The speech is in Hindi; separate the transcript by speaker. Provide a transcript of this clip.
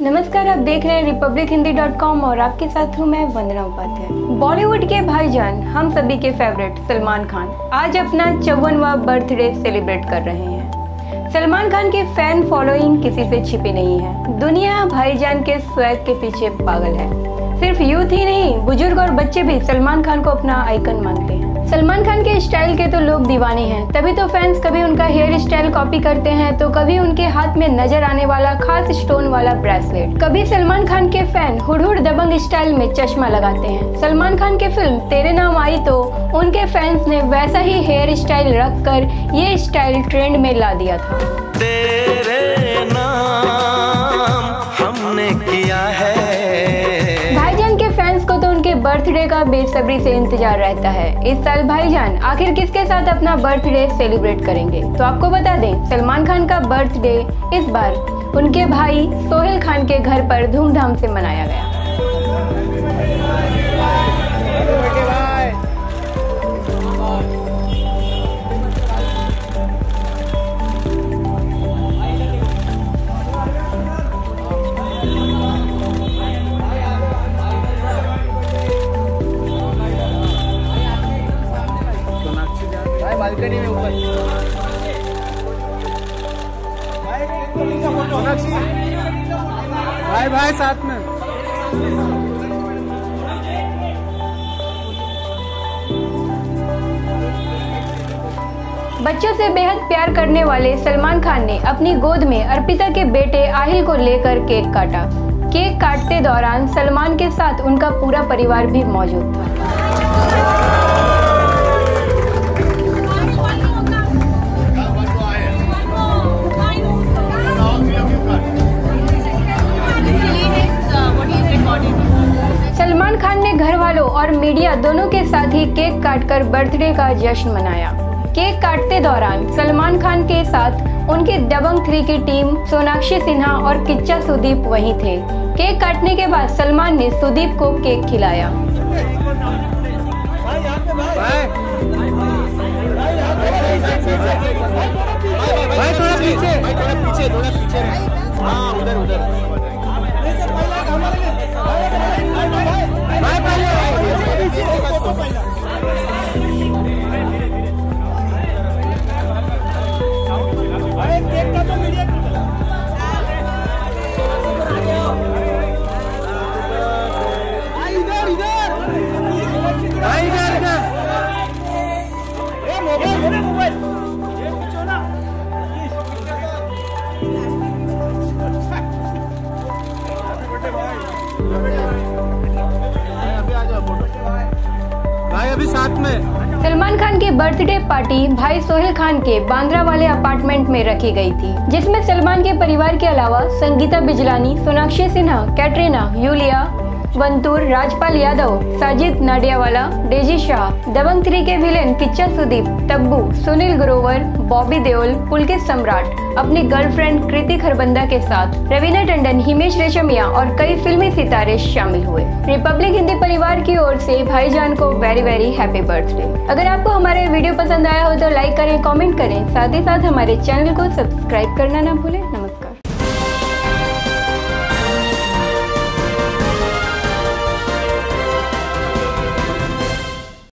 Speaker 1: नमस्कार, आप देख रहे हैं रिपब्लिक हिंदी डॉट कॉम और आपके साथ हूँ मैं वंदना उपाध्याय। बॉलीवुड के भाईजान, हम सभी के फेवरेट सलमान खान। आज अपना चौवनवा बर्थडे सेलिब्रेट कर रहे हैं। सलमान खान के फ़ैन फॉलोइंग किसी से छिपी नहीं है। दुनिया भाईजान के स्वैग के पीछे पागल है। सिर्फ़ यूथ ही नहीं, बुज़ुर्ग और बच्चे भी सलमान खान को अपना आइकन मानते हैं। सलमान खान के स्टाइल के तो लोग दीवाने हैं। तभी तो फैंस कभी उनका हेयर स्टाइल कॉपी करते हैं तो कभी उनके हाथ में नज़र आने वाला खास स्टोन वाला ब्रेसलेट कभी सलमान खान के फ़ैन हुडहुड दबंग स्टाइल में चश्मा लगाते हैं। सलमान खान की फ़िल्म तेरे नाम आई तो उनके फैंस ने वैसा ही हेयर स्टाइल रख कर ये स्टाइल ट्रेंड में ला दिया था। बेसब्री से इंतज़ार रहता है। इस साल भाईजान आखिर किसके साथ अपना बर्थडे सेलिब्रेट करेंगे? तो आपको बता दें, सलमान खान का बर्थडे इस बार उनके भाई सोहेल खान के घर पर धूमधाम से मनाया गया।
Speaker 2: बालकनी में ऊपर। भाई भाई, साथ में।
Speaker 1: बच्चों से बेहद प्यार करने वाले सलमान खान ने अपनी गोद में अर्पिता के बेटे आहिल को लेकर केक काटा। केक काटते दौरान सलमान के साथ उनका पूरा परिवार भी मौजूद था। सलमान खान ने घर वालों और मीडिया दोनों के साथ ही केक काटकर बर्थडे का जश्न मनाया। केक काटते दौरान सलमान खान के साथ उनकी दबंग थ्री की टीम, सोनाक्षी सिन्हा और किच्चा सुदीप वहीं थे। केक काटने के बाद सलमान ने सुदीप को केक खिलाया।
Speaker 2: भाई, थोड़ा पीछे थोड़ा पीछे। हाँ उधर उधर। साथ में।
Speaker 1: सलमान खान की बर्थडे पार्टी भाई सोहेल खान के बांद्रा वाले अपार्टमेंट में रखी गई थी, जिसमें सलमान के परिवार के अलावा Sangeeta Bijlani, Sonakshi Sinha, Katrina, Iulia Vantur Rajpal Yadav, Sajid Nadiadwala, Daisy Shah Dabangg three के विलेन किच्चा सुदीप, तब्बू, सुनील ग्रोवर, बॉबी देओल, पुलकित सम्राट, अपनी गर्लफ्रेंड कृति खरबंदा के साथ, रवीना टंडन, हिमेश रेशमिया और कई फिल्मी सितारे शामिल हुए। रिपब्लिक हिंदी परिवार की ओर से भाईजान को वेरी वेरी हैप्पी बर्थडे अगर आपको हमारे वीडियो पसंद आया हो तो लाइक करें कमेंट करें। साथ ही साथ हमारे चैनल को सब्सक्राइब करना ना भूलें। नमस्कार।